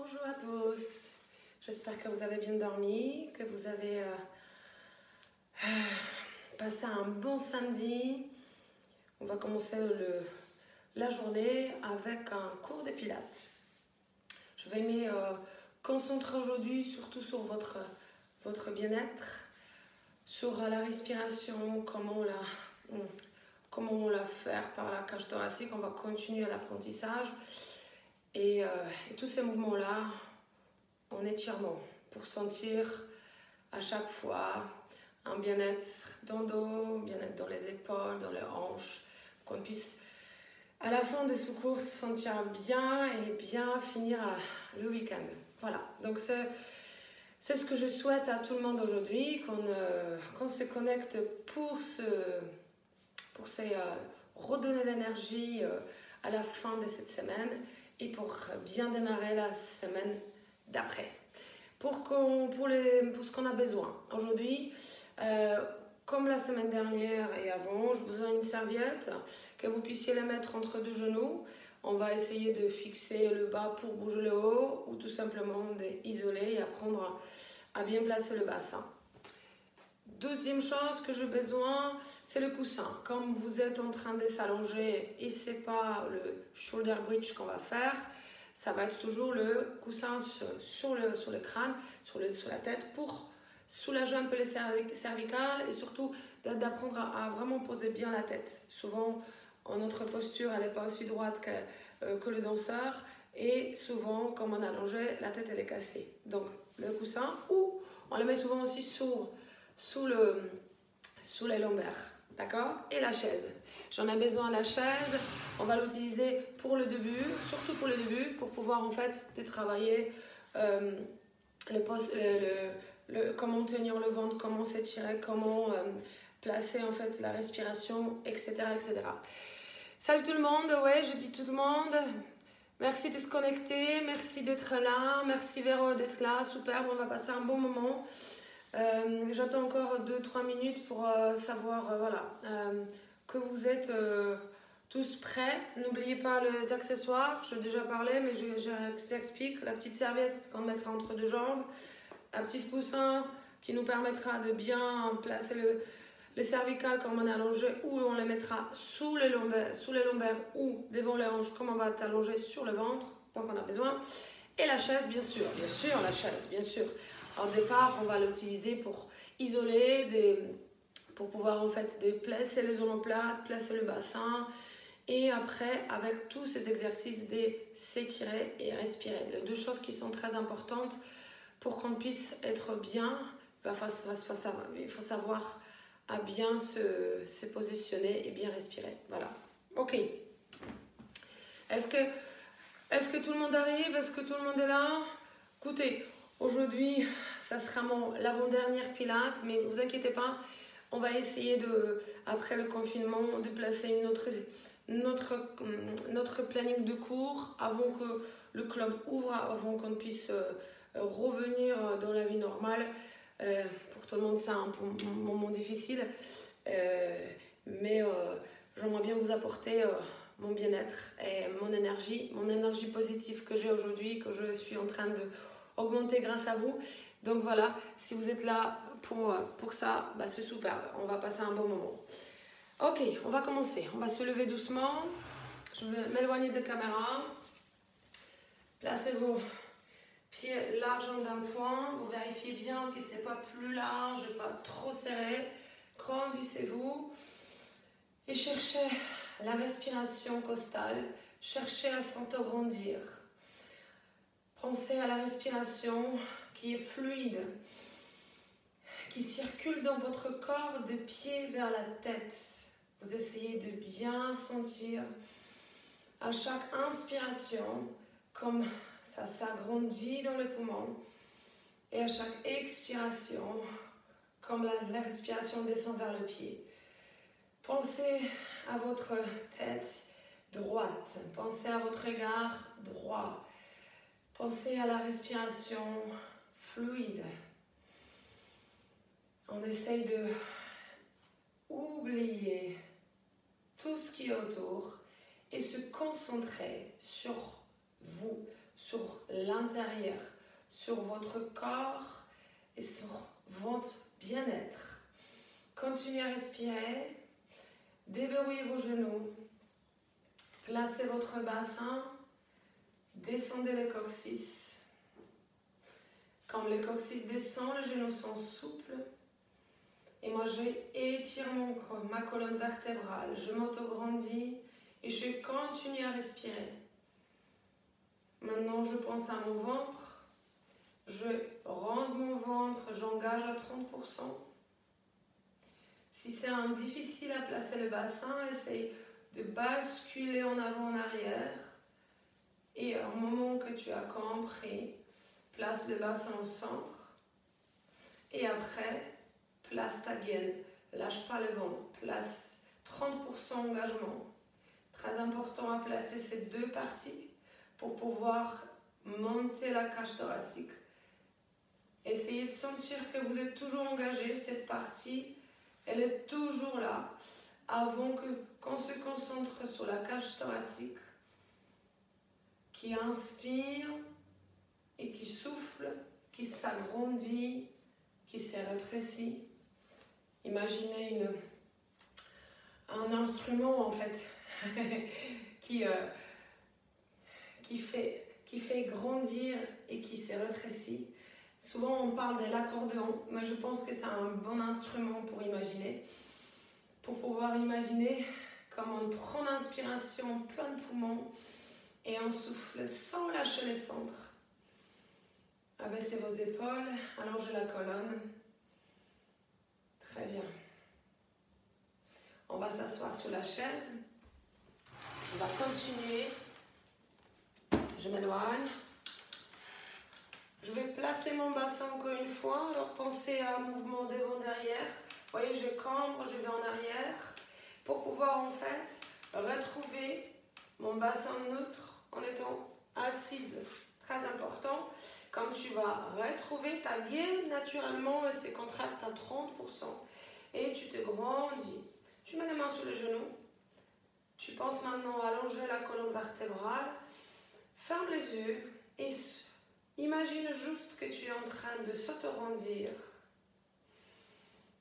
Bonjour à tous. J'espère que vous avez bien dormi, que vous avez euh, passé un bon samedi. On va commencer la journée avec un cours de pilates. Je vais me euh, concentrer aujourd'hui surtout sur votre, votre bien-être, sur la respiration, comment la, comment la faire par la cage thoracique. On va continuer l'apprentissage. Et, euh, et, tous ces mouvements-là en étirement pour sentir à chaque fois un bien-être dans le dos, bien-être dans les épaules, dans les hanches, qu'on puisse à la fin de ce cours se sentir bien et bien finir le week-end. Voilà, donc c'est ce que je souhaite à tout le monde aujourd'hui, qu'on euh, se connecte pour, se, pour euh, redonner l'énergie euh, à la fin de cette semaine et pour bien démarrer la semaine d'après. Pour, pour, pour ce qu'on a besoin. Aujourd'hui, euh, comme la semaine dernière et avant, je vous ai une serviette que vous puissiez la mettre entre deux genoux. On va essayer de fixer le bas pour bouger le haut ou tout simplement d'isoler et apprendre à bien placer le bassin. Deuxième chose que j'ai besoin, c'est le coussin. Comme vous êtes en train de s'allonger et c'est pas le shoulder bridge qu'on va faire, ça va être toujours le coussin sur le, crâne, sur, la tête pour soulager un peu les cervicales et surtout d'apprendre à, vraiment poser bien la tête. Souvent, notre posture, elle n'est pas aussi droite que, euh, que le danseur et souvent, comme on allongé, la tête, elle est cassée. Donc, le coussin ou on le met souvent aussi sur sous, le, sous les lombaires. D'accord? Et la chaise. J'en ai besoin la chaise. On va l'utiliser pour le début, surtout pour le début, pour pouvoir en fait travailler euh, le, comment tenir le ventre, comment s'étirer, comment euh, placer en fait la respiration, etc., etc. Salut tout le monde, ouais, je dis tout le monde. Merci de se connecter, merci d'être là, merci Véro d'être là, superbe, on va passer un bon moment. Euh, j'attends encore 2-3 minutes pour euh, savoir euh, voilà, que vous êtes tous prêts. N'oubliez pas les accessoires, j'ai déjà parlé, mais j'explique. La petite serviette qu'on mettra entre deux jambes, un petit coussin qui nous permettra de bien placer le, les cervicales comme on est allongé ou on les mettra sous les lombaires, sous les lombaires ou devant les hanches comme on va être allongé sur le ventre, tant qu'on a besoin. Et la chaise, bien sûr, bien sûr, la chaise, bien sûr. Au départ, on va l'utiliser pour isoler, pour pouvoir en fait placer les omoplates, placer le bassin. Et après, avec tous ces exercices, de s'étirer et respirer. Les deux choses qui sont très importantes pour qu'on puisse être bien, il faut savoir à bien se, positionner et bien respirer. Voilà. Ok. Est-ce que, est que tout le monde arrive? Est-ce que tout le monde est là? Écoutez, Aujourd'hui, ça sera mon l'avant-dernière pilate, mais ne vous inquiétez pas, on va essayer de, après le confinement, de placer une autre, notre, notre planning de cours avant que le club ouvre, avant qu'on puisse euh, revenir dans la vie normale. Euh, pour tout le monde, c'est un moment difficile, euh, mais j'aimerais bien vous apporter mon bien-être et mon énergie, mon énergie positive que j'ai aujourd'hui, que je suis en train de augmenter grâce à vous. Donc voilà, si vous êtes là pour, pour ça, bah c'est super, on va passer un bon moment. Ok, on va commencer. On va se lever doucement. Je vais m'éloigner de la caméra. Placez vos pieds larges d'un point. Vous vérifiez bien que c'est pas plus large, pas trop serré. Grandissez-vous. Et cherchez la respiration costale. Cherchez à s'entograndir. Pensez à la respiration qui est fluide, qui circule dans votre corps de pied vers la tête. Vous essayez de bien sentir à chaque inspiration comme ça s'agrandit dans le poumon et à chaque expiration comme la, la respiration descend vers le pied. Pensez à votre tête droite, pensez à votre regard droit Pensez à la respiration fluide. On essaye de oublier tout ce qui est autour et se concentrer sur vous, sur l'intérieur, sur votre corps et sur votre bien-être. Continuez à respirer. Déverrouillez vos genoux. Placez votre bassin. Descendez les coccyx. Quand le coccyx descend, les genoux sont souples. Et moi, je étire mon, ma colonne vertébrale. Je m'auto-grandis et je continue à respirer. Maintenant, je pense à mon ventre. Je rentre mon ventre, j'engage à 30%. Si c'est difficile à placer le bassin, essaye de basculer en avant, en arrière. Et au moment que tu as compris, place le bassin au centre. Et après, place ta gaine. Lâche pas le ventre. Place 30% engagement. Très important à placer ces deux parties pour pouvoir monter la cage thoracique. Essayez de sentir que vous êtes toujours engagé. Cette partie, elle est toujours là avant qu'on se concentre sur la cage thoracique qui inspire et qui souffle, qui s'agrandit, qui se rétrécit. Imaginez une, un instrument en fait qui, euh, qui, fait, qui fait grandir et qui se rétrécit. Souvent on parle de l'accordéon, mais je pense que c'est un bon instrument pour imaginer. Pour pouvoir imaginer comment on prend l'inspiration plein de poumons et on souffle sans lâcher les centres. Abaissez vos épaules, allongez la colonne. Très bien. On va s'asseoir sur la chaise. On va continuer. Je m'éloigne. Je vais placer mon bassin encore une fois. Alors pensez à un mouvement devant-derrière. Vous voyez, je cambre, je vais en arrière. Pour pouvoir en fait retrouver mon bassin neutre en étant assise. Très important. Quand tu vas retrouver ta gaine naturellement, elle se contracte à 30%. Et tu te grandis. Tu mets les mains sur les genoux. Tu penses maintenant à allonger la colonne vertébrale. Ferme les yeux et imagine juste que tu es en train de s'auto-grandir.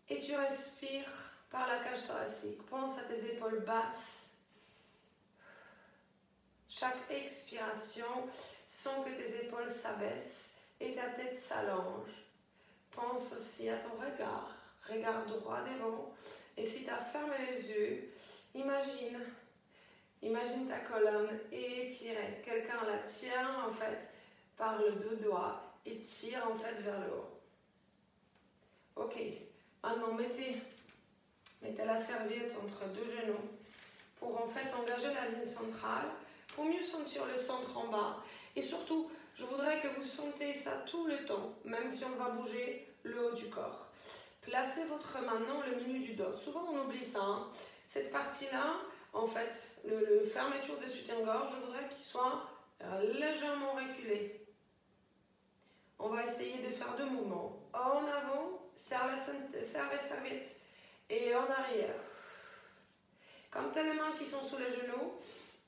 Et tu respires par la cage thoracique. Pense à tes épaules basses. Chaque expiration, sens que tes épaules s'abaissent et ta tête s'allonge. Pense aussi à ton regard. Regard droit devant. Et si tu as fermé les yeux, imagine, imagine ta colonne étirée. Quelqu'un la tient en fait par le deux doigts et tire en fait vers le haut. Ok, maintenant mettez, mettez la serviette entre deux genoux pour en fait engager la ligne centrale, pour mieux sentir le centre en bas. Et surtout, je voudrais que vous sentez ça tout le temps, même si on va bouger le haut du corps. Placez votre maintenant le milieu du dos. Souvent on oublie ça. Hein. Cette partie-là, en fait, le, fermeture de soutien-gorge, je voudrais qu'il soit légèrement reculé. On va essayer de faire deux mouvements. En avant, serre la, serre serviette. Et en arrière. Comme tu as les mains qui sont sous les genoux,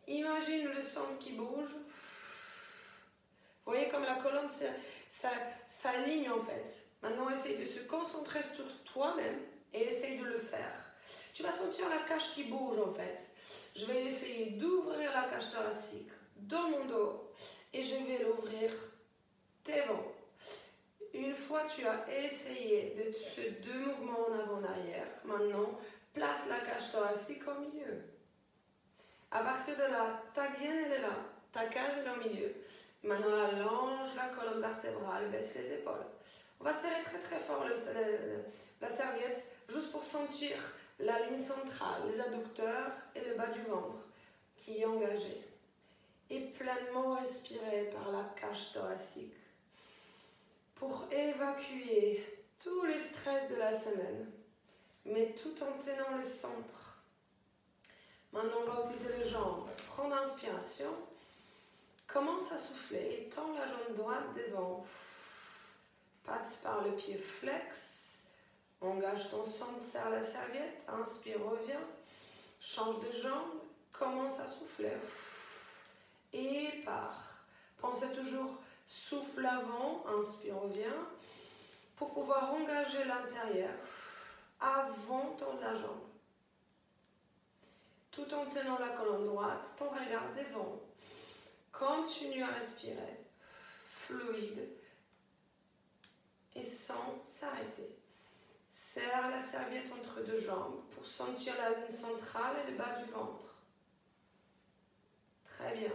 imagine le centre qui bouge. Vous voyez comme la colonne s'aligne en fait. Maintenant, essaye de se concentrer sur toi-même et essaye de le faire. Tu vas sentir la cage qui bouge en fait. Je vais essayer d'ouvrir la cage thoracique dans mon dos et je vais l'ouvrir devant. Une fois tu as essayé de ce deux mouvements en avant-arrière, maintenant place la cage thoracique au milieu. À partir de là, ta gaine est là, ta cage est au milieu. Maintenant allonge la colonne vertébrale, baisse les épaules. On va serrer très très fort la serviette juste pour sentir la ligne centrale, les adducteurs et le bas du ventre qui est engagé. Et pleinement respirer par la cage thoracique pour évacuer tous les stress de la semaine, mais tout en tenant le centre. Maintenant, on va utiliser les jambes. Prendre inspiration. Commence à souffler et tends la jambe droite devant. Passe par le pied flex. Engage ton centre, serre la serviette. Inspire, reviens. Change de jambe. Commence à souffler. Et pars. Pensez toujours souffle avant, inspire, reviens, pour pouvoir engager l'intérieur avant ton la jambe. En tenant la colonne droite, ton regard devant. Continue à respirer, fluide et sans s'arrêter. Serre la serviette entre deux jambes pour sentir la ligne centrale et le bas du ventre. Très bien.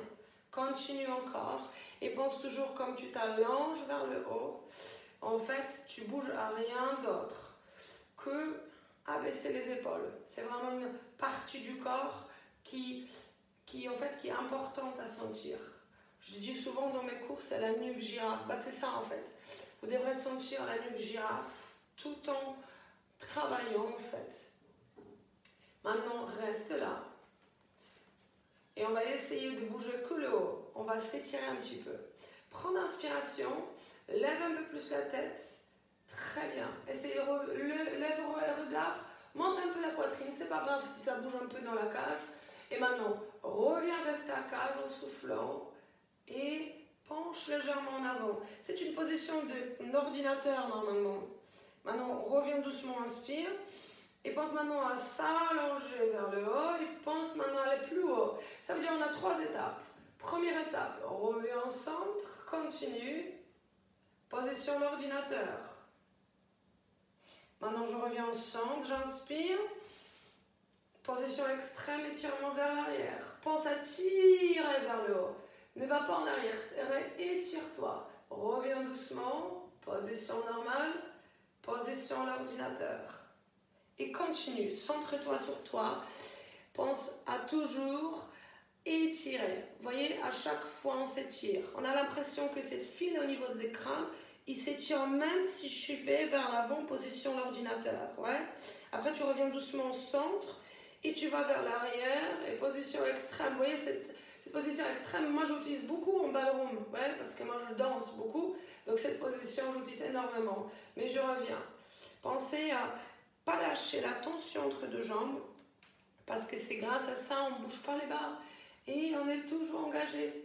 Continue encore et pense toujours comme tu t'allonges vers le haut. En fait, tu bouges à rien d'autre que abaisser les épaules. C'est vraiment une partie du corps qui, qui, en fait, qui est importante à sentir. Je dis souvent dans mes cours, c'est la nuque girafe. Bah, c'est ça en fait. Vous devrez sentir la nuque girafe tout en travaillant en fait. Maintenant, reste là. Et on va essayer de bouger que le haut. On va s'étirer un petit peu. Prends l'inspiration, lève un peu plus la tête. Très bien. Essayez de lève le regard, monte un peu la poitrine. C'est pas grave si ça bouge un peu dans la cage. Et maintenant, reviens vers ta cage en soufflant et penche légèrement en avant. C'est une position d'ordinateur normalement. Maintenant, reviens doucement, inspire. Et pense maintenant à s'allonger vers le haut et pense maintenant à aller plus haut. Ça veut dire qu'on a trois étapes. Première étape, reviens au centre, continue. Position l'ordinateur. Maintenant, je reviens au centre, j'inspire. Position extrême, étirement vers l'arrière. Pense à tirer vers le haut. Ne va pas en arrière, étire-toi. Reviens doucement, position normale, position l'ordinateur et continue. Centre-toi sur toi. Pense à toujours étirer. Vous voyez, à chaque fois on s'étire. On a l'impression que cette file au niveau des crânes, il s'étire même si je vais vers l'avant, position l'ordinateur. Ouais. Après, tu reviens doucement au centre et tu vas vers l'arrière et position extrême. Vous voyez, cette, cette position extrême, moi j'utilise beaucoup en ballroom, ouais, parce que moi je danse beaucoup. Donc cette position, j'utilise énormément. Mais je reviens. Pensez à pas lâcher la tension entre deux jambes, parce que c'est grâce à ça, on ne bouge pas les bas et on est toujours engagé.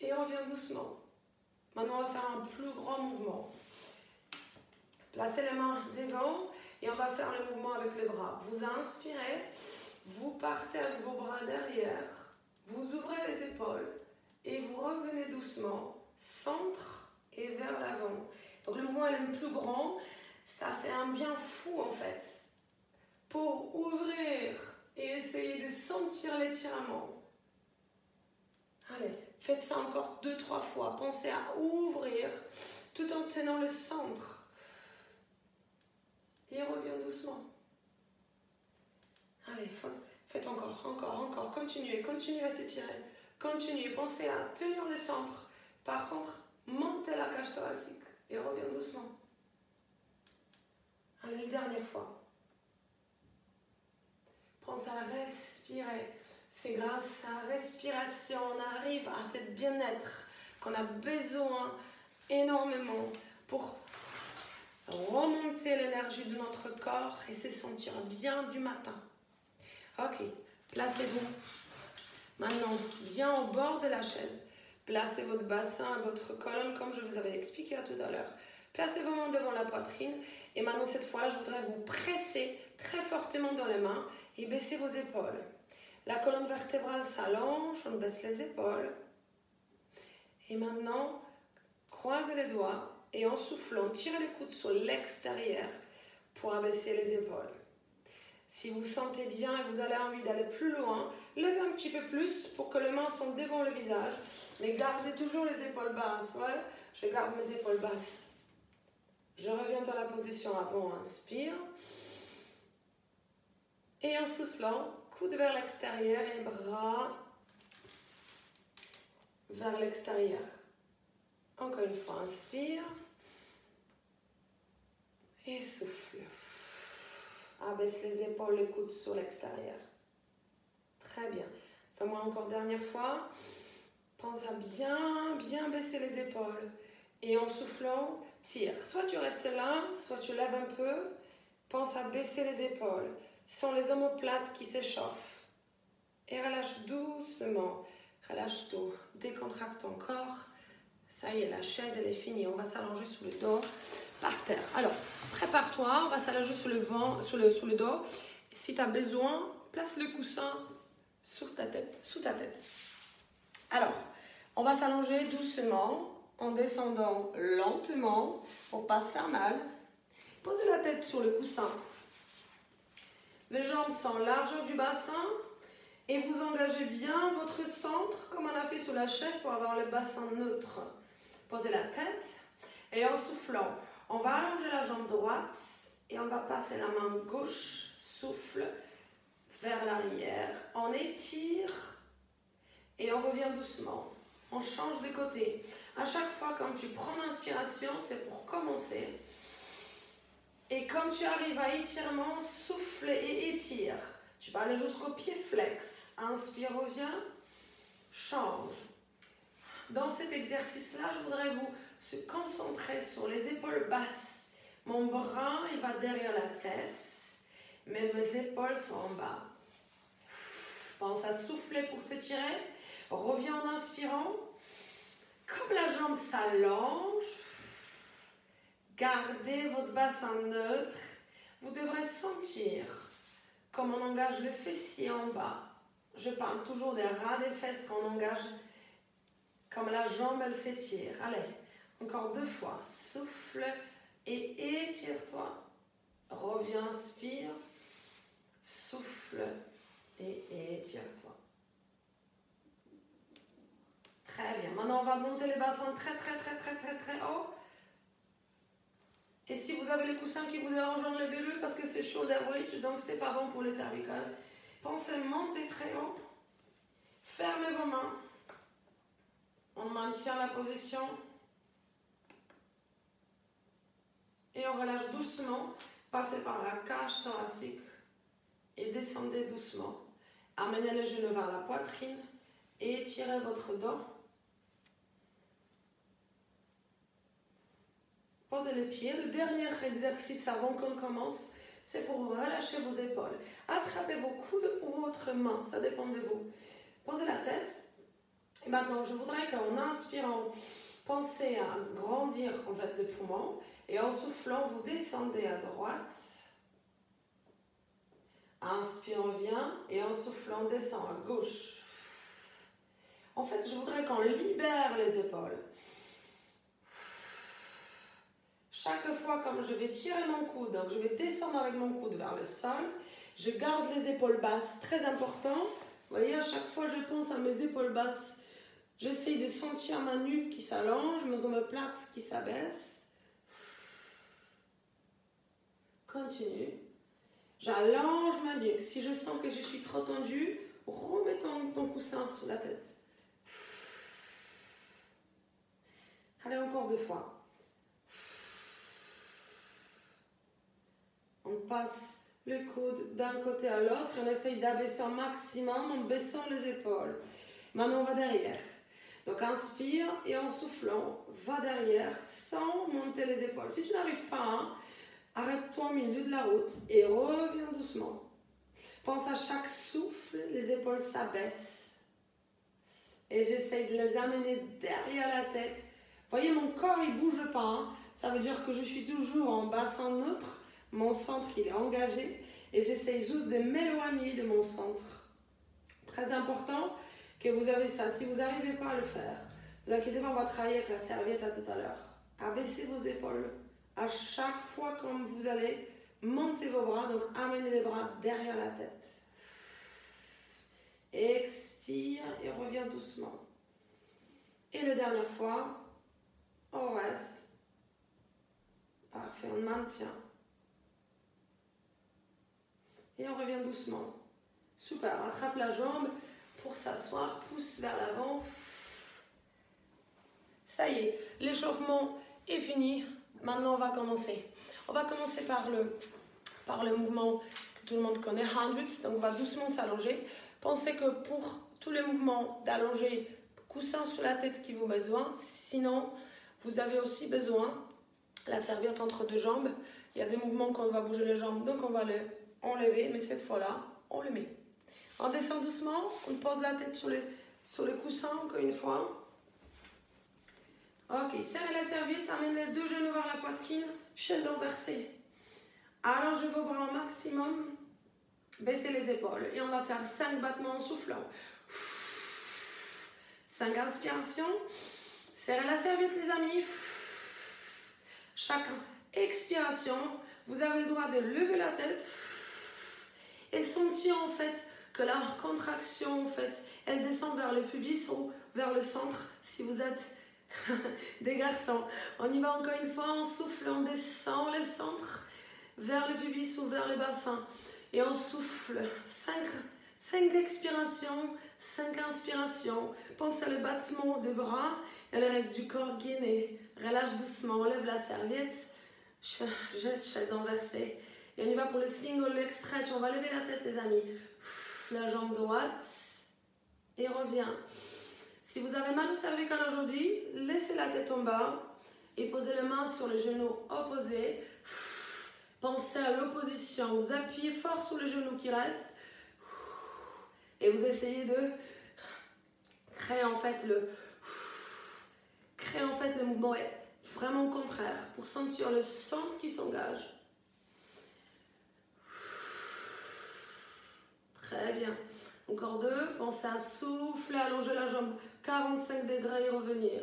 Et on revient doucement. Maintenant, on va faire un plus grand mouvement. Placez les mains devant et on va faire le mouvement avec les bras. Vous inspirez, vous partez avec vos bras derrière, vous ouvrez les épaules et vous revenez doucement, centre et vers l'avant. Donc le mouvement est le plus grand ça fait un bien fou en fait. Pour ouvrir et essayer de sentir l'étirement. Allez, faites ça encore deux, trois fois. Pensez à ouvrir tout en tenant le centre. Et reviens doucement. Allez, faites encore, encore, encore. Continuez, continuez à s'étirer. Continuez, pensez à tenir le centre. Par contre, montez la cage thoracique et reviens doucement. Allez, une dernière fois. Pense à respirer. C'est grâce à la respiration, on arrive à ce bien-être qu'on a besoin énormément pour remonter l'énergie de notre corps et se sentir bien du matin. Ok, placez-vous maintenant bien au bord de la chaise. Placez votre bassin, votre colonne comme je vous avais expliqué tout à l'heure. Placez vos mains devant la poitrine et maintenant, cette fois-là, je voudrais vous presser très fortement dans les mains et baisser vos épaules. La colonne vertébrale s'allonge, on baisse les épaules. Et maintenant, croisez les doigts et en soufflant, tirez les coudes sur l'extérieur pour abaisser les épaules. Si vous sentez bien et vous avez envie d'aller plus loin, levez un petit peu plus pour que les mains sont devant le visage, mais gardez toujours les épaules basses. Ouais, je garde mes épaules basses. Je reviens dans la position avant, inspire. Et en soufflant, coude vers l'extérieur et bras vers l'extérieur. Encore une fois, inspire. Et souffle. Abaisse les épaules, les coudes sur l'extérieur. Très bien. Fais-moi encore dernière fois. Pense à bien, bien baisser les épaules. Et en soufflant, tire. Soit tu restes là, soit tu lèves un peu. Pense à baisser les épaules. Sont les omoplates qui s'échauffent. Et relâche doucement. Relâche tout. Décontracte ton corps. Ça y est, la chaise, elle est finie. On va s'allonger sous le dos, par terre. Alors, prépare-toi, on va s'allonger sous le vent, sous le, sous le dos. si tu as besoin, place le coussin sur ta tête, sous ta tête. Alors, on va s'allonger doucement en descendant lentement pour pas se faire mal. Posez la tête sur le coussin. Les jambes sont largeur du bassin et vous engagez bien votre centre comme on a fait sur la chaise pour avoir le bassin neutre. Posez la tête et en soufflant, on va allonger la jambe droite et on va passer la main gauche, souffle vers l'arrière. On étire et on revient doucement. On change de côté. À chaque fois quand tu prends l'inspiration, c'est pour commencer. Et quand tu arrives à étirement, souffle et étire. Tu vas aller jusqu'au pied flex. Inspire, reviens. Change. Dans cet exercice-là, je voudrais vous se concentrer sur les épaules basses. Mon bras, il va derrière la tête, mais mes épaules sont en bas. Pense à souffler pour s'étirer. Reviens en inspirant. Comme la jambe s'allonge, gardez votre bassin neutre. Vous devrez sentir comme on engage le fessier en bas. Je parle toujours des ras des fesses qu'on engage comme la jambe, elle s'étire. Allez, encore deux fois. Souffle et étire-toi. Reviens, inspire. Souffle et étire-toi. Très bien. Maintenant, on va monter les bassins très, très, très, très, très, très haut. Et si vous avez les coussins qui vous dérangent, enlevez-le parce que c'est shoulder bridge, donc c'est pas bon pour les cervicales. Pensez monter très haut. Fermez vos mains. On maintient la position. Et on relâche doucement. Passez par la cage thoracique. Et descendez doucement. Amenez les genoux vers la poitrine. Et étirez votre dos. Posez les pieds. Le dernier exercice avant qu'on commence, c'est pour relâcher vos épaules. Attrapez vos coudes ou votre main, ça dépend de vous. Posez la tête et maintenant, je voudrais qu'en inspirant, pensez à grandir en fait les poumons et en soufflant, vous descendez à droite. Inspire, vient et en soufflant, descend à gauche. En fait, je voudrais qu'on libère les épaules. Chaque fois, comme je vais tirer mon coude, donc je vais descendre avec mon coude vers le sol, je garde les épaules basses, très important. Vous voyez, à chaque fois, je pense à mes épaules basses J'essaye de sentir ma nuque qui s'allonge, mes omoplates qui s'abaissent. Continue. J'allonge ma nuque. Si je sens que je suis trop tendue, remets ton, ton coussin sous la tête. Allez, encore deux fois. On passe le coude d'un côté à l'autre on essaye d'abaisser au maximum en baissant les épaules. Maintenant, on va derrière. Donc inspire et en soufflant, va derrière sans monter les épaules. Si tu n'arrives pas, hein, arrête-toi au milieu de la route et reviens doucement. Pense à chaque souffle, les épaules s'abaissent. Et j'essaye de les amener derrière la tête. Voyez, mon corps, il bouge pas. Hein. Ça veut dire que je suis toujours en bassin neutre. Mon centre, il est engagé. Et j'essaye juste de m'éloigner de mon centre. Très important, que vous avez ça. Si vous n'arrivez pas à le faire, vous inquiétez pas, on va travailler avec la serviette à tout à l'heure. Abaissez vos épaules. À chaque fois quand vous allez monter vos bras, donc amenez les bras derrière la tête. Expire et reviens doucement. Et la dernière fois, on reste. Parfait, on maintient. Et on revient doucement. Super, attrape la jambe pour s'asseoir, pousse vers l'avant. Ça y est, l'échauffement est fini. Maintenant, on va commencer. On va commencer par le, par le mouvement que tout le monde connaît, 100. Donc, on va doucement s'allonger. Pensez que pour tous les mouvements d'allonger, coussin sur la tête qui vous besoin. Sinon, vous avez aussi besoin la serviette entre deux jambes. Il y a des mouvements qu'on va bouger les jambes, donc on va le enlever, mais cette fois-là, on le met. On descend doucement, on pose la tête sur le, coussin encore une fois. Ok, serrez la serviette, amenez les deux genoux vers la poitrine, chaise inversée. Allongez vos bras au maximum, baissez les épaules et on va faire 5 battements en soufflant. 5 inspirations. Serrez la serviette les amis. Chaque expiration, vous avez le droit de lever la tête et sentir en fait que la contraction en fait, elle descend vers le pubis ou vers le centre si vous êtes des garçons. On y va encore une fois, on souffle, on descend le centre vers le pubis ou vers le bassin. Et on souffle. 5 cinq expirations, 5 inspirations. Pensez le battement des bras et le reste du corps gainé. Relâche doucement, on lève la serviette. Geste chaise inversée. Et on y va pour le single leg stretch. On va lever la tête, les amis. La jambe droite. Et revient. Si vous avez mal au cervical aujourd'hui, laissez la tête en bas et posez les mains sur le genou opposé. Pensez à l'opposition. Vous appuyez fort sur le genou qui reste et vous essayez de créer en fait le créer en fait le mouvement vraiment contraire pour sentir le centre qui s'engage. Très bien. Encore deux. Pensez à souffler, allonger la jambe 45 degrés et revenir.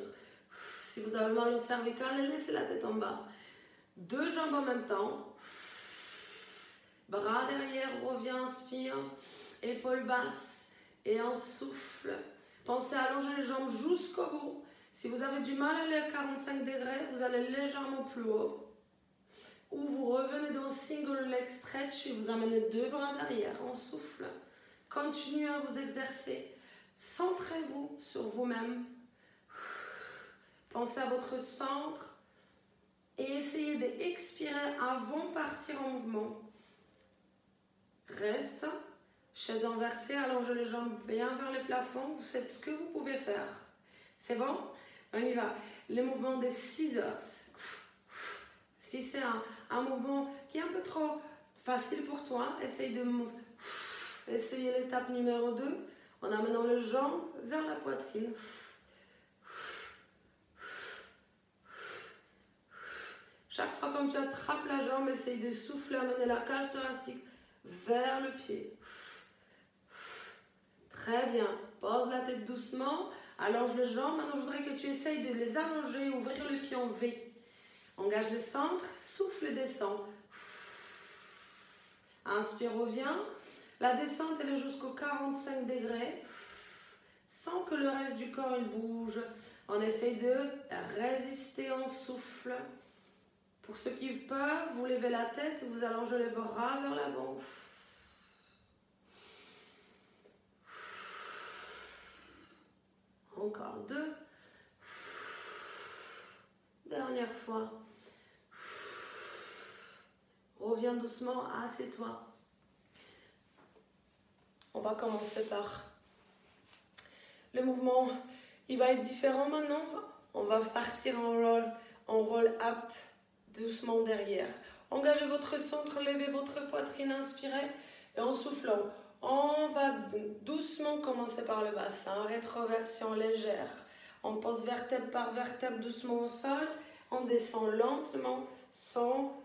Si vous avez mal au cervical, laissez la tête en bas. Deux jambes en même temps. Bras derrière, revient, inspire. Épaules basses. Et on souffle. Pensez à allonger les jambes jusqu'au bout. Si vous avez du mal à aller à 45 degrés, vous allez légèrement plus haut. Ou vous revenez dans single leg stretch et vous amenez deux bras derrière. On souffle. Continuez à vous exercer. Centrez-vous sur vous-même. Pensez à votre centre et essayez d'expirer avant de partir en mouvement. Reste, chaise inversée, allongez les jambes bien vers le plafond. Vous faites ce que vous pouvez faire. C'est bon? On y va. Le mouvement des scissors. Si c'est un, un, mouvement qui est un peu trop facile pour toi, essaye de Essayez l'étape numéro 2 en amenant le jambe vers la poitrine. Chaque fois que tu attrapes la jambe, essaye de souffler, amener la cage thoracique vers le pied. Très bien. Pose la tête doucement. Allonge les jambes. Maintenant, je voudrais que tu essayes de les allonger, ouvrir le pied en V. Engage le centre. Souffle, descend. Inspire, reviens. La descente, elle est jusqu'au 45 degrés, sans que le reste du corps il bouge. On essaye de résister en souffle. Pour ceux qui peuvent, vous levez la tête, vous allongez les bras vers l'avant. Encore deux. Dernière fois. Reviens doucement, assieds-toi. On va commencer par le mouvement. Il va être différent maintenant. On va partir en roll, en roll up doucement derrière. Engagez votre centre, levez votre poitrine, inspirez et en soufflant, on va doucement commencer par le bassin, rétroversion légère. On pose vertèbre par vertèbre doucement au sol, on descend lentement sans,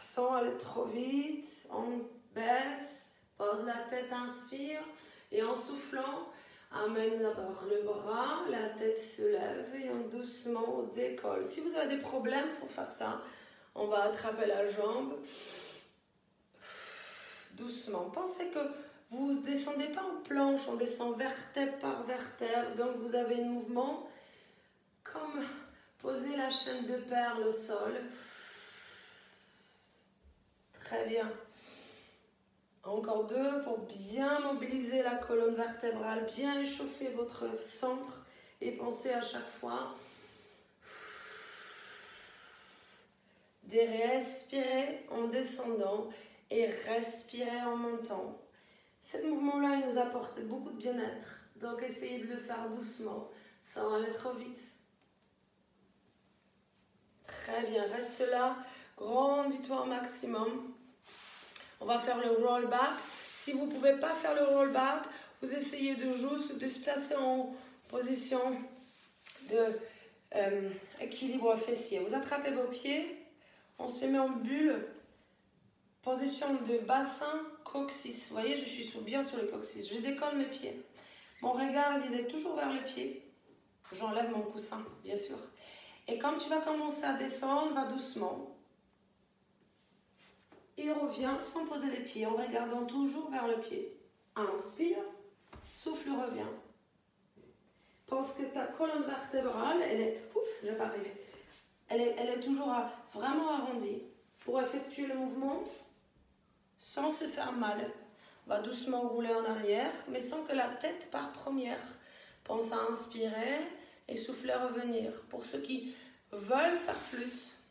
sans aller trop vite, on baisse Pose la tête, inspire. Et en soufflant, amène d'abord le bras, la tête se lève et on doucement décolle. Si vous avez des problèmes pour faire ça, on va attraper la jambe doucement. Pensez que vous ne descendez pas en planche, on descend vertèbre par vertèbre. Donc vous avez un mouvement comme poser la chaîne de perles au sol. Très bien. Encore deux pour bien mobiliser la colonne vertébrale, bien échauffer votre centre et pensez à chaque fois de respirer en descendant et respirer en montant. Ce mouvement-là, nous apporte beaucoup de bien-être. Donc essayez de le faire doucement, sans aller trop vite. Très bien, reste là, grandis-toi au maximum. On va faire le roll back. Si vous ne pouvez pas faire le roll back, vous essayez de juste de se placer en position de euh, équilibre fessier. Vous attrapez vos pieds, on se met en bulle, position de bassin, coccyx. Vous voyez, je suis bien sur le coccyx. Je décolle mes pieds. Mon regard, il est toujours vers le pied. J'enlève mon coussin, bien sûr. Et quand tu vas commencer à descendre, va doucement. Et revient sans poser les pieds, en regardant toujours vers le pied. Inspire, souffle, revient. Pense que ta colonne vertébrale, elle est... Ouf, je vais pas arriver. Elle est, elle est toujours vraiment arrondie. Pour effectuer le mouvement, sans se faire mal, va doucement rouler en arrière, mais sans que la tête parte première. Pense à inspirer et souffler revenir. Pour ceux qui veulent faire plus,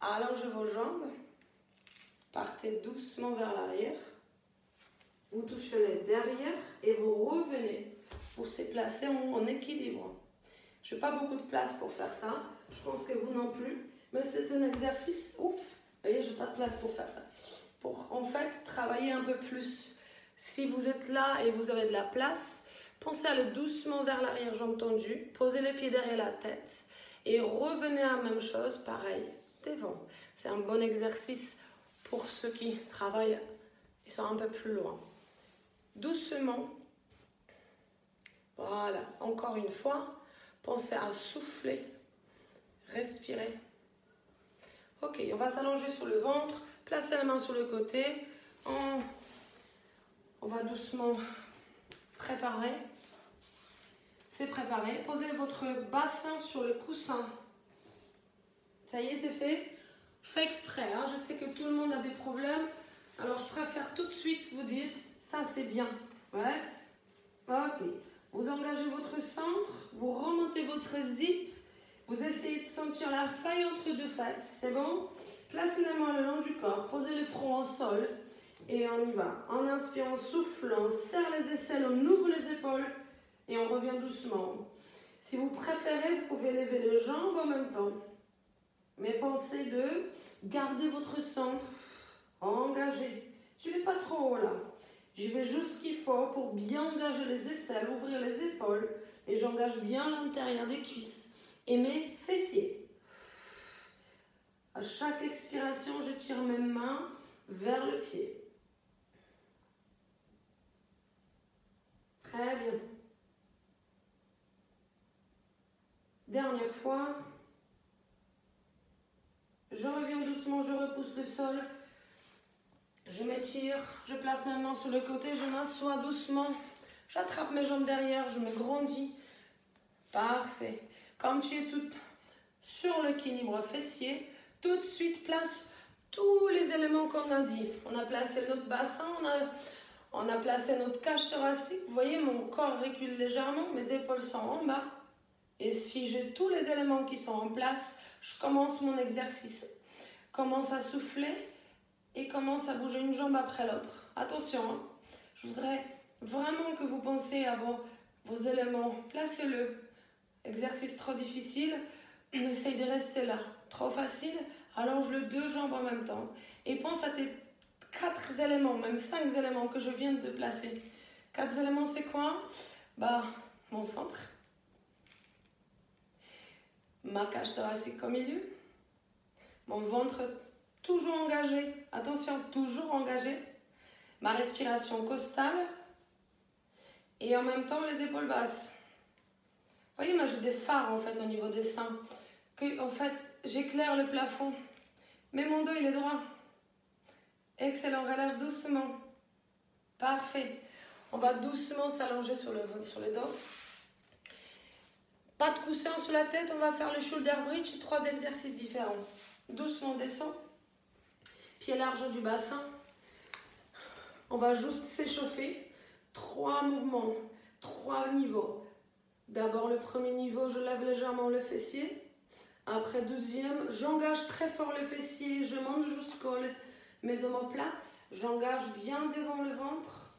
allongez vos jambes, partez doucement vers l'arrière, vous touchez derrière et vous revenez pour se placer en, équilibre. Je n'ai pas beaucoup de place pour faire ça, je pense que vous non plus, mais c'est un exercice, oups, vous voyez, je n'ai pas de place pour faire ça. Pour en fait travailler un peu plus. Si vous êtes là et vous avez de la place, pensez à aller doucement vers l'arrière, jambe tendue, posez les pieds derrière la tête et revenez à la même chose, pareil, devant. C'est un bon exercice pour ceux qui travaillent, ils sont un peu plus loin. Doucement, voilà, encore une fois, pensez à souffler, respirer. Ok, on va s'allonger sur le ventre, placer la main sur le côté. On, on va doucement préparer. C'est préparé. Posez votre bassin sur le coussin. Ça y est, c'est fait? Je fais exprès, hein. je sais que tout le monde a des problèmes. Alors je préfère tout de suite vous dire, ça c'est bien. Ouais. Ok. Vous engagez votre centre, vous remontez votre zip, vous essayez de sentir la faille entre deux faces, c'est bon Placez la main le long du corps, posez le front au sol et on y va. En inspirant, souffle, on serre les aisselles, on ouvre les épaules et on revient doucement. Si vous préférez, vous pouvez lever les jambes en même temps. Mais pensez de garder votre centre engagé. Je vais pas trop haut là. Je vais juste ce qu'il faut pour bien engager les aisselles, ouvrir les épaules et j'engage bien l'intérieur des cuisses et mes fessiers. À chaque expiration, je tire mes mains vers le pied. Très bien. Dernière fois. Je reviens doucement, je repousse le sol. Je m'étire, je place mes mains sur le côté, je m'assois doucement. J'attrape mes jambes derrière, je me grandis. Parfait. Comme tu es tout sur l'équilibre fessier, tout de suite place tous les éléments qu'on a dit. On a placé notre bassin, on a, on a placé notre cage thoracique. Vous voyez, mon corps recule légèrement, mes épaules sont en bas. Et si j'ai tous les éléments qui sont en place, je commence mon exercice. Commence à souffler et commence à bouger une jambe après l'autre. Attention, hein. je voudrais vraiment que vous pensiez à vos, éléments. Placez-le. Exercice trop difficile, essaye de rester là. Trop facile, allonge le deux jambes en même temps. Et pense à tes quatre éléments, même cinq éléments que je viens de placer. Quatre éléments, c'est quoi? Bah, mon centre, ma cage thoracique au milieu, mon ventre toujours engagé, attention, toujours engagé, ma respiration costale et en même temps les épaules basses. Vous voyez, moi j'ai des phares en fait au niveau des seins, que en fait j'éclaire le plafond, mais mon dos il est droit. Excellent, relâche doucement. Parfait. On va doucement s'allonger sur le, sur le dos. Pas de coussin sous la tête, on va faire le shoulder bridge, trois exercices différents. Doucement descend. Pied large du bassin. On va juste s'échauffer. Trois mouvements, trois niveaux. D'abord le premier niveau, je lève légèrement le fessier. Après deuxième, j'engage très fort le fessier, je monte jusqu'au mes omoplates, j'engage bien devant le ventre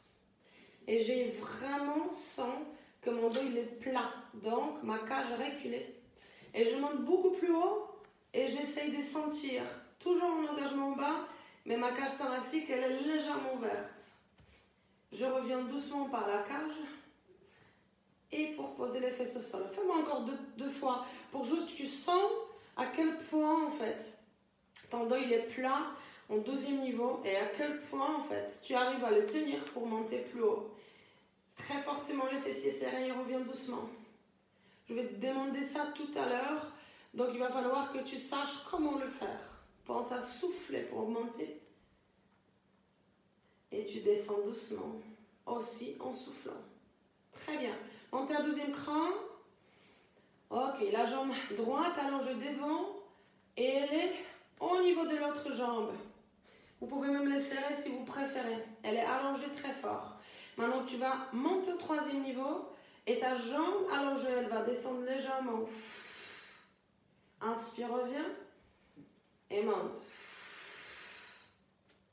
et j'ai vraiment sens que mon dos est plat, donc ma cage reculée. Et je monte beaucoup plus haut et j'essaye de sentir, toujours en engagement bas, mais ma cage thoracique elle est légèrement ouverte. Je reviens doucement par la cage et pour poser les fesses au sol. Fais-moi encore deux, deux, fois pour juste que tu sens à quel point en fait ton dos il est plat en deuxième niveau et à quel point en fait tu arrives à le tenir pour monter plus haut. Très fortement les fessiers serrés et reviens doucement. Je vais te demander ça tout à l'heure, donc il va falloir que tu saches comment le faire. Pense à souffler pour monter et tu descends doucement, aussi en soufflant. Très bien. Montez à deuxième cran. Ok, la jambe droite allonge devant et elle est au niveau de l'autre jambe. Vous pouvez même les serrer si vous préférez. Elle est allongée très fort. Maintenant, tu vas monter au troisième niveau et ta jambe allongée, elle va descendre légèrement. Inspire, reviens et monte.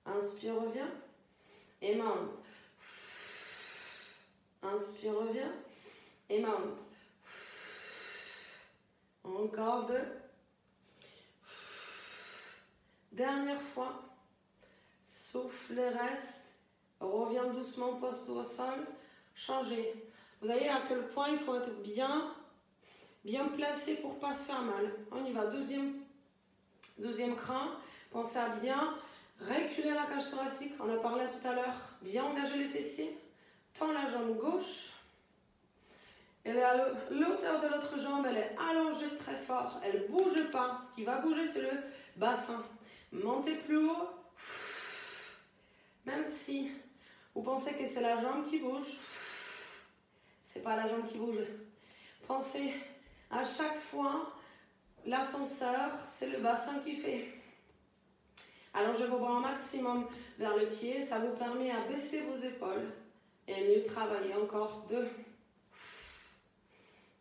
Inspire, reviens et monte. Inspire, reviens et monte. Encore deux. Dernière fois. Souffle, reste. Reviens doucement, poste au sol. Changez. Vous voyez à quel point il faut être bien, placé pour pas se faire mal. On y va. Deuxième, deuxième cran. Pensez à bien reculer la cage thoracique. On a parlé tout à l'heure. Bien engager les fessiers. Tends la jambe gauche. Elle est à l'auteur de l'autre jambe, elle est allongée très fort, elle ne bouge pas. Ce qui va bouger, c'est le bassin. Montez plus haut. Même si vous pensez que c'est la jambe qui bouge, c'est pas la jambe qui bouge. Pensez à chaque fois, l'ascenseur, c'est le bassin qui fait. Allongez vos bras au maximum vers le pied, ça vous permet à baisser vos épaules et mieux travailler. Encore deux.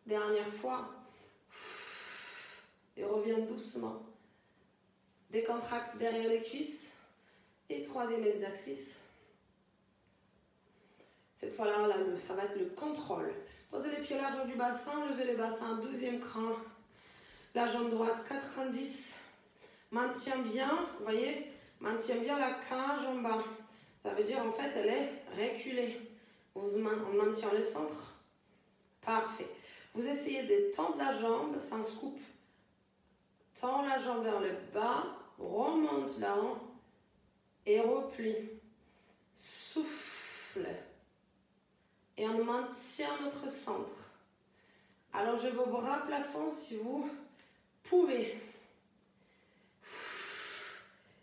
Dernière fois. Et reviens doucement. Décontracte derrière les cuisses. Et troisième exercice. Cette fois-là, là, ça va être le contrôle. Posez les pieds large du bassin, levez le bassin, deuxième cran. La jambe droite, 90. Maintiens bien, vous voyez, maintiens bien la cage en bas. Ça veut dire en fait, elle est reculée. On maintient le centre. Parfait. Vous essayez de tendre la jambe sans scoop. Tends la jambe vers le bas, remonte là-haut et replie. Souffle. Et on maintient notre centre. Allongez vos bras plafond si vous pouvez.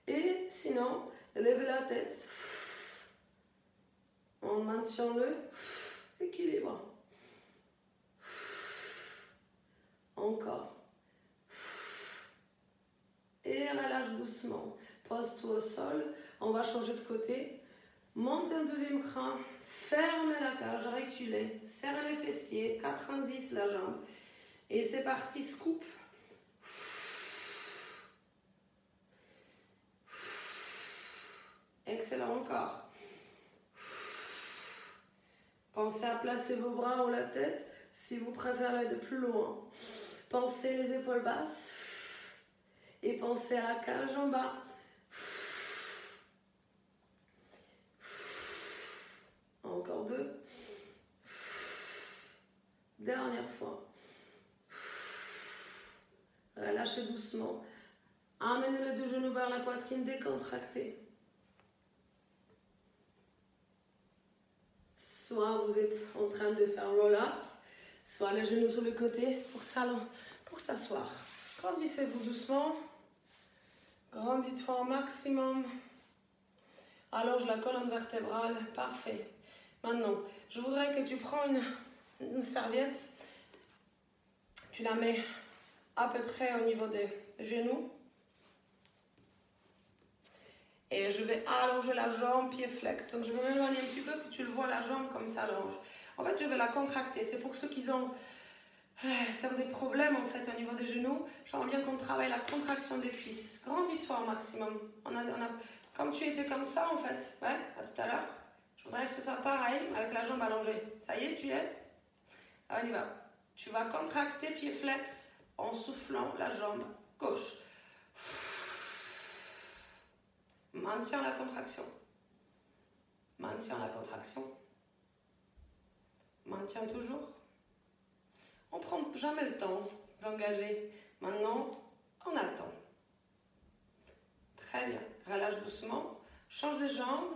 Et sinon, levez la tête. On maintient le équilibre. Encore. Et relâche doucement. Pose-toi au sol. On va changer de côté. Monte un deuxième cran. Ferme la cage, Serre les fessiers. 90 la jambe. Et c'est parti, scoop. Excellent encore. Pensez à placer vos bras ou la tête si vous préférez de plus loin. Pensez les épaules basses et pensez à la cage en bas. Encore deux. Dernière fois. Doucement. Amenez les deux genoux vers la poitrine décontractée. Soit vous êtes en train de faire roll-up, soit les genoux sur le côté pour s'asseoir. Grandissez-vous doucement. Grandis-toi au maximum. Allonge la colonne vertébrale. Parfait. Maintenant, je voudrais que tu prends une serviette. Tu la mets à peu près au niveau des genoux. Et je vais allonger la jambe, pied flex. Donc je vais m'éloigner un petit peu, que tu le vois la jambe comme ça allonge. En fait, je vais la contracter. C'est pour ceux qui ont des problèmes en fait au niveau des genoux. J'aimerais bien qu'on travaille la contraction des cuisses. Grandis-toi au maximum. On a, comme tu étais comme ça en fait, ouais, à tout à l'heure. Je voudrais que ce soit pareil avec la jambe allongée. Ça y est, tu es? On y va. Tu vas contracter pied flex en soufflant la jambe gauche. Maintiens la contraction. Maintiens la contraction. Maintiens toujours. On prend jamais le temps d'engager. Maintenant, on a le temps. Très bien. Relâche doucement. Change de jambe.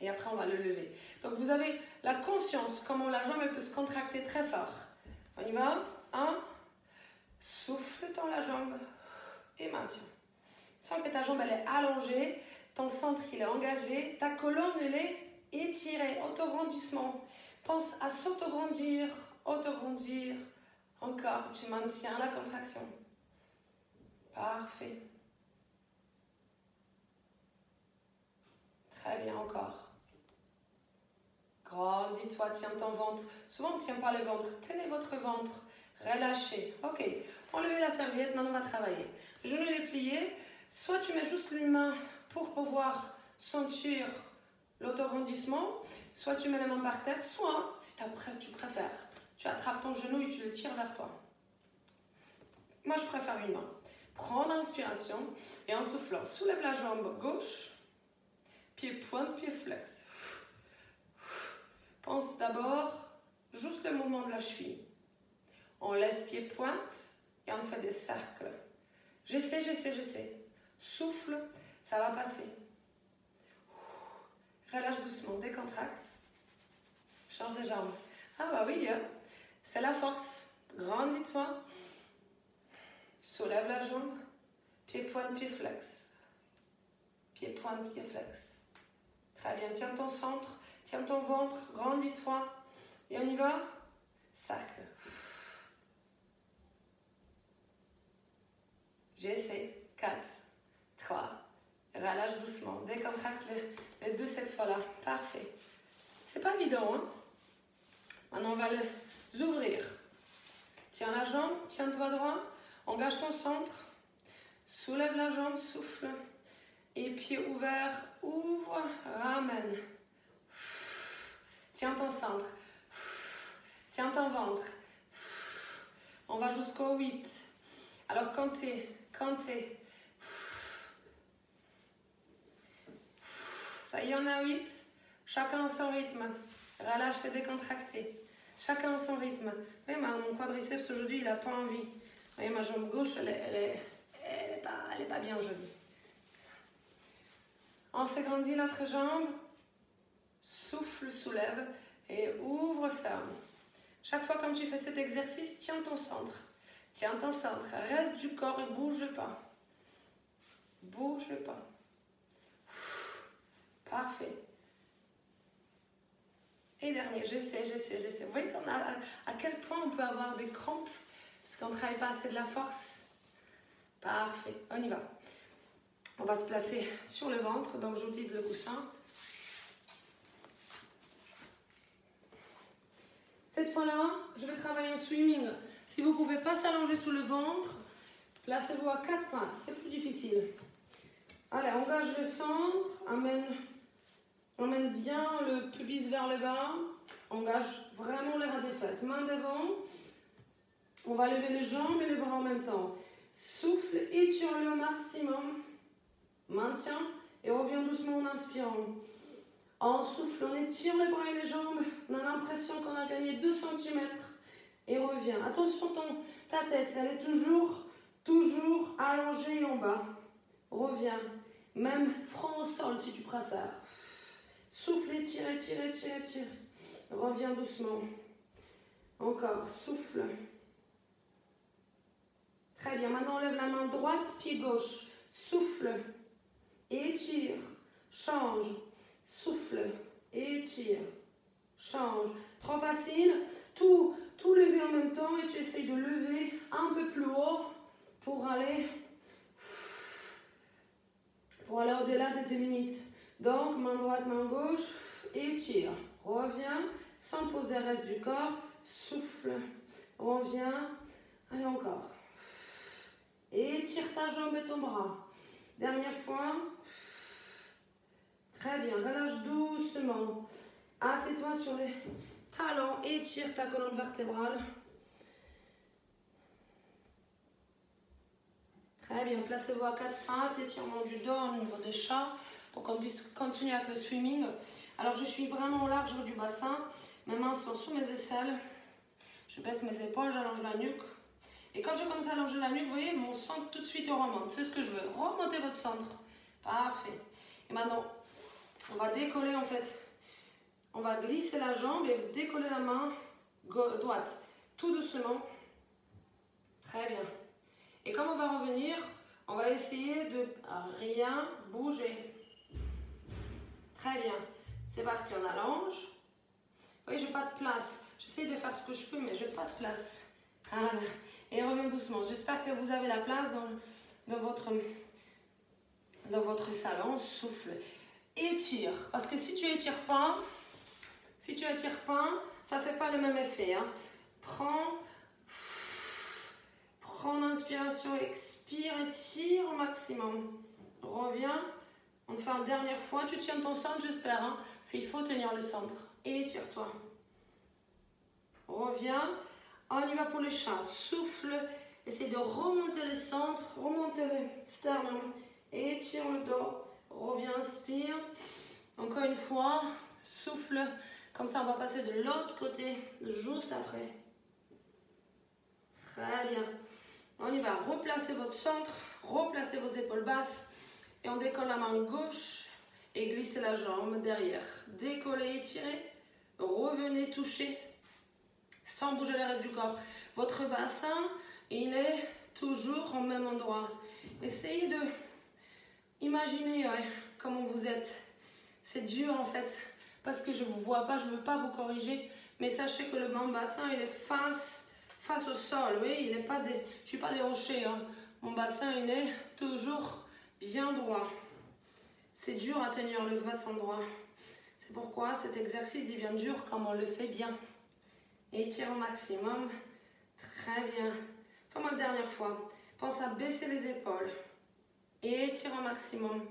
Et après, on va le lever. Donc, vous avez la conscience comment la jambe peut se contracter très fort. On y va. Un. Souffle dans la jambe et maintiens. Sens que ta jambe elle est allongée, ton centre il est engagé, ta colonne elle est étirée, autograndissement. Pense à s'autograndir, autograndir. Encore, tu maintiens la contraction. Parfait. Très bien, encore. Grandis-toi, tiens ton ventre. Souvent, on ne tient pas le ventre. Tenez votre ventre. Relâchez. Ok. Enlevez la serviette. Maintenant, on va travailler. Genoux les pliés. Soit tu mets juste les mains pour pouvoir sentir l'autograndissement, soit tu mets les mains par terre, soit, si tu préfères, tu attrapes ton genou et tu le tires vers toi. Moi, je préfère une main. Prends l'inspiration et en soufflant, soulève la jambe gauche, pied pointe, pied flex. Pense d'abord juste le mouvement de la cheville. On laisse pied pointe et on fait des cercles. J'essaie, j'essaie, j'essaie. Souffle, ça va passer. Relâche doucement, décontracte. Change de jambes. Ah bah oui, hein. c'est la force. Grandis-toi. Soulève la jambe. Pied pointe, pied flex. Pied pointe, pied flex. Très bien. Tiens ton centre. Tiens ton ventre. Grandis-toi. Et on y va. Cercle. J'essaie. 4, 3, relâche doucement. Décontracte les, deux cette fois-là. Parfait. C'est pas évident, hein? Maintenant, on va les ouvrir. Tiens la jambe, tiens-toi droit, engage ton centre, soulève la jambe, souffle. Et pied ouvert, ouvre, ramène. Tiens ton centre. Tiens ton ventre. On va jusqu'au 8. Alors comptez, comptez. Ça y en a 8. Chacun son rythme. Relâche et décontracté. Chacun son rythme. Oui, mon quadriceps aujourd'hui, il n'a pas envie. Oui, ma jambe gauche, elle n'est est pas bien aujourd'hui. On s'agrandit notre jambe. Souffle, soulève et ouvre, ferme. Chaque fois comme tu fais cet exercice, tiens ton centre. Tiens ton centre. Reste du corps et bouge pas. Bouge pas. Parfait. Et dernier, j'essaie, j'essaie, j'essaie. Vous voyez qu'on a, à quel point on peut avoir des crampes parce qu'on ne travaille pas assez de la force? Parfait, on y va. On va se placer sur le ventre, donc j'utilise le coussin. Cette fois-là, je vais travailler en swimming. Si vous ne pouvez pas s'allonger sous le ventre, placez-vous à quatre pattes, c'est plus difficile. Allez, engage le centre, amène Emmène bien le pubis vers le bas. Engage vraiment les ras des fesses. Main devant. On va lever les jambes et les bras en même temps. Souffle, étire-le au maximum. Maintiens et reviens doucement en inspirant. En souffle, on étire les bras et les jambes. On a l'impression qu'on a gagné 2 cm. Et reviens. Attention, ton, ta tête, elle est toujours, toujours allongée en bas. Reviens. Même front au sol si tu préfères. Souffle, étire, étire, étire, étire. Reviens doucement. Encore, souffle. Très bien. Maintenant, lève la main droite, pied gauche. Souffle. Étire. Change. Souffle. Étire. Change. Trop facile. Tout, tout lever en même temps et tu essayes de lever un peu plus haut pour aller, pour aller au-delà de tes limites. Donc, main droite, main gauche, étire. Reviens, sans poser le reste du corps. Souffle, reviens. Allez, encore. Étire ta jambe et ton bras. Dernière fois. Très bien, relâche doucement. Assieds-toi sur les talons, étire ta colonne vertébrale. Très bien, placez-vous à quatre pattes, étirement du dos au niveau des chats pour qu'on puisse continuer avec le swimming. Alors je suis vraiment au large du bassin, mes mains sont sous mes aisselles. Je baisse mes épaules, j'allonge la nuque. Et quand je commence à allonger la nuque, vous voyez, mon centre tout de suite remonte. C'est ce que je veux. Remontez votre centre. Parfait. Et maintenant, on va décoller en fait. On va glisser la jambe et décoller la main droite. Tout doucement. Très bien. Et comme on va revenir, on va essayer de rien bouger. Très bien. C'est parti, on allonge. Oui, j'ai pas de place. J'essaie de faire ce que je peux, mais j'ai pas de place. Voilà. Et reviens doucement. J'espère que vous avez la place dans, dans, votre, dans votre salon. Souffle. Étire. Parce que si tu étires pas, si tu étires pas, ça fait pas le même effet. Hein. Prends, prends l'inspiration, expire, étire au maximum. Reviens. On fait une dernière fois. Tu tiens ton centre, j'espère. Hein, parce qu'il faut tenir le centre. Étire-toi. Reviens. On y va pour le chat. Souffle. Essaye de remonter le centre. Remonter le sternum. Étire le dos. Reviens, inspire. Encore une fois. Souffle. Comme ça, on va passer de l'autre côté juste après. Très bien. On y va. Replacez votre centre. Replacez vos épaules basses. Et on décolle la main gauche et glissez la jambe derrière. Décollez, étirez. Revenez toucher sans bouger le reste du corps. Votre bassin, il est toujours au même endroit. Essayez de imaginer comment vous êtes. C'est dur en fait parce que je ne vous vois pas, je ne veux pas vous corriger. Mais sachez que le mon bassin, il est face, face au sol. Oui, il est pas des, je ne suis pas déhanché. Hein. Mon bassin, il est toujours bien droit. C'est dur à tenir le bassin droit. C'est pourquoi cet exercice devient dur comme on le fait bien. Étire au maximum. Très bien. Fais-moi une dernière fois. Pense à baisser les épaules. Et étire au maximum.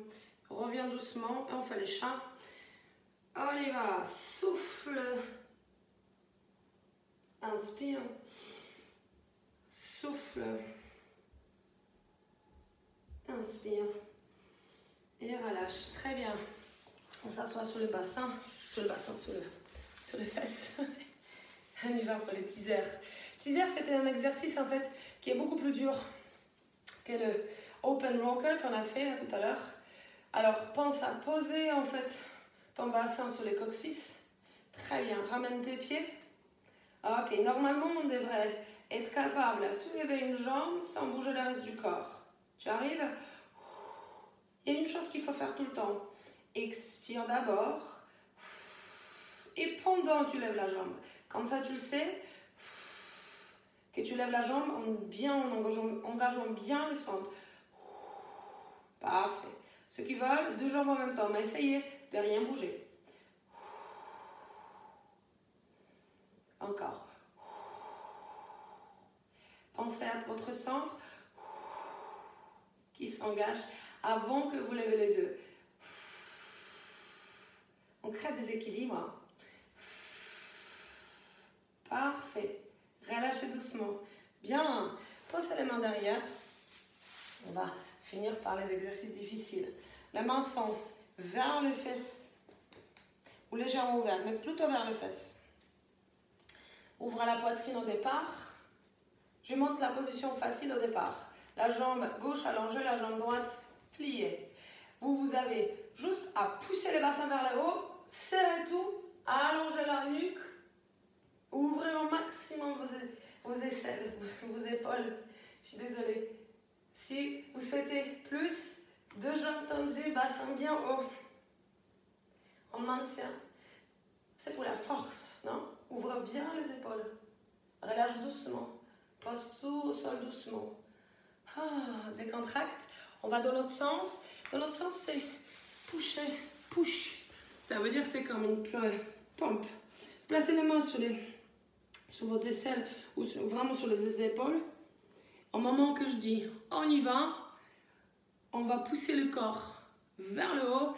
Reviens doucement et on fait les chats. On y va. Souffle. Inspire. Souffle. Inspire. Et relâche. Très bien. On s'assoit sur le bassin. Sur le bassin, sur, le, sur les fesses. on y va pour les teasers. Teaser, c'était un exercice en fait qui est beaucoup plus dur que le open rocker qu'on a fait tout à l'heure. Alors, pense à poser en fait ton bassin sur les coccyx. Très bien. Ramène tes pieds. Ok, normalement, on devrait être capable de soulever une jambe sans bouger le reste du corps. Tu arrives Il y a une chose qu'il faut faire tout le temps. Expire d'abord. Et pendant, tu lèves la jambe. Comme ça, tu le sais que tu lèves la jambe en bien en engageant, bien le centre. Parfait. Ceux qui veulent, deux jambes en même temps, mais essayez de rien bouger. Encore. Pensez à votre centre s'engage avant que vous levez les deux. On crée des équilibres. Parfait. Relâchez doucement. Bien. Posez les mains derrière. On va finir par les exercices difficiles. Les mains sont vers les fesses ou légèrement ouvertes, mais plutôt vers les fesses. Ouvrez la poitrine au départ. Je monte la position facile au départ. La jambe gauche allongée, la jambe droite pliée. Vous, vous avez juste à pousser les bassins vers le haut, serrez tout, allonger la nuque, ouvrez au maximum vos, vos aisselles, vos, épaules. Je suis désolée. Si vous souhaitez plus, deux jambes tendues, bassin bien haut. On maintient. C'est pour la force, non? Ouvre bien les épaules. Relâche doucement. Pose tout au sol doucement. Ah, décontracte. On va dans l'autre sens. Dans l'autre sens, c'est pusher, push. Ça veut dire c'est comme une pompe. Placez les mains sur, les, sur ou vraiment sur les épaules. Au moment que je dis on y va, on va pousser le corps vers le haut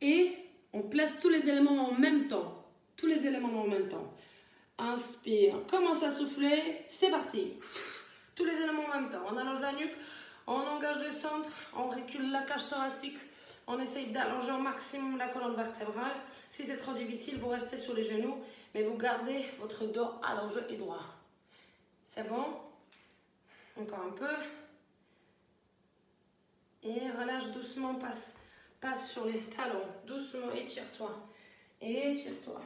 et on place tous les éléments en même temps. Tous les éléments en même temps. Inspire, commence à souffler, c'est parti tous les éléments en même temps. On allonge la nuque, on engage le centre, on recule la cage thoracique, on essaye d'allonger au maximum la colonne vertébrale. Si c'est trop difficile, vous restez sur les genoux, mais vous gardez votre dos allongé et droit. C'est bon? Encore un peu. Et relâche doucement, passe, passe sur les talons. Doucement, étire-toi. Étire-toi.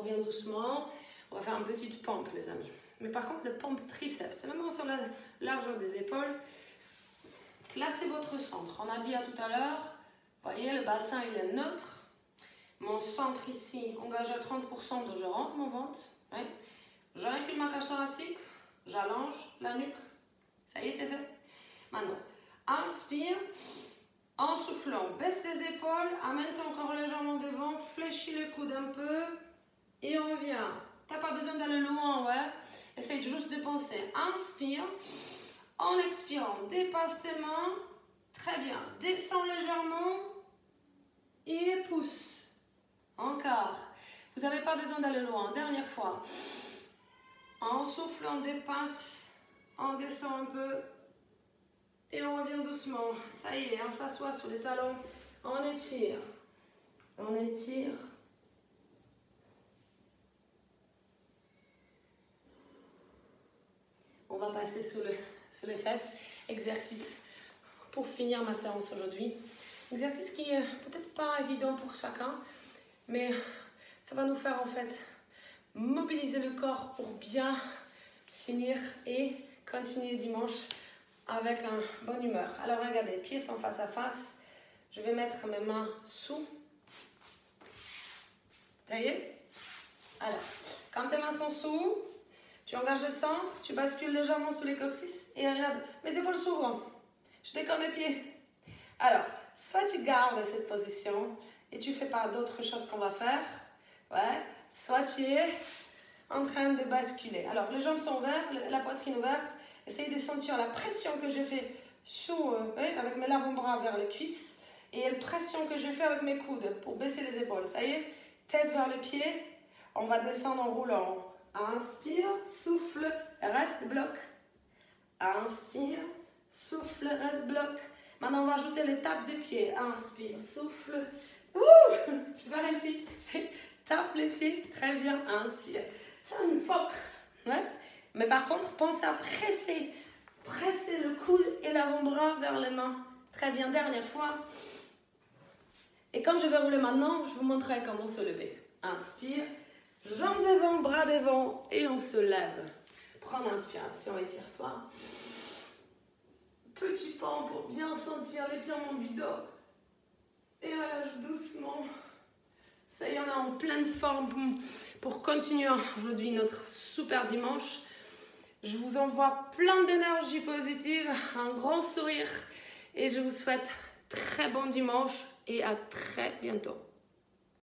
Reviens doucement. On va faire une petite pompe, les amis. Mais par contre, le pompe triceps, c'est vraiment sur la largeur des épaules. Placez votre centre. On a dit à tout à l'heure, voyez, le bassin, il est neutre. Mon centre ici, engage à 30% de je rentre mon ventre. Je recule ma cage thoracique, j'allonge la nuque. Ça y est, c'est fait. Maintenant, inspire. En soufflant, baisse les épaules, amène ton corps légèrement devant, fléchis le coude un peu et on revient. T'as pas besoin d'aller loin, ouais. Essaye juste de penser. Inspire. En expirant, dépasse tes mains. Très bien. Descends légèrement et pousse. Encore. Vous n'avez pas besoin d'aller loin. Dernière fois. En soufflant, dépasse. On descend un peu. Et on revient doucement. Ça y est, on s'assoit sur les talons. On étire. On étire. On va passer sur, le, les fesses. Exercice pour finir ma séance aujourd'hui. Exercice qui est peut-être pas évident pour chacun, mais ça va nous faire en fait mobiliser le corps pour bien finir et continuer dimanche avec un bonne humeur. Alors regardez, pieds sont face à face. Je vais mettre mes mains sous. Ça y est? Alors, quand tes mains sont sous, tu engages le centre, tu bascules légèrement sous coccyx et regarde, mes épaules s'ouvrent. Je décolle mes pieds. Alors, soit tu gardes cette position et tu fais pas d'autres choses qu'on va faire, ouais, soit tu es en train de basculer. Alors, les jambes sont ouvertes, la poitrine ouverte. Essayez de sentir la pression que je fais sous, euh, avec mes avant-bras vers les cuisses et la pression que je fais avec mes coudes pour baisser les épaules. Ça y est, tête vers le pied. On va descendre en roulant. Inspire, souffle, reste, bloc. Inspire, souffle, reste, bloc. Maintenant, on va ajouter l'étape des pieds. Inspire, souffle. Ouh, je vais ici. Tape les pieds, très bien. Inspire. C'est une. Ouais. Mais par contre, pensez à presser. Presser le coude et l'avant-bras vers les mains. Très bien, dernière fois. Et comme je vais rouler maintenant, je vous montrerai comment se lever. Inspire. Jambes devant, bras devant et on se lève. Prends l'inspiration, étire-toi. Petit pan pour bien sentir l'étirement du dos. Et relâche doucement. Ça y est, on en pleine forme pour continuer aujourd'hui notre super dimanche. Je vous envoie plein d'énergie positive, un grand sourire et je vous souhaite très bon dimanche et à très bientôt.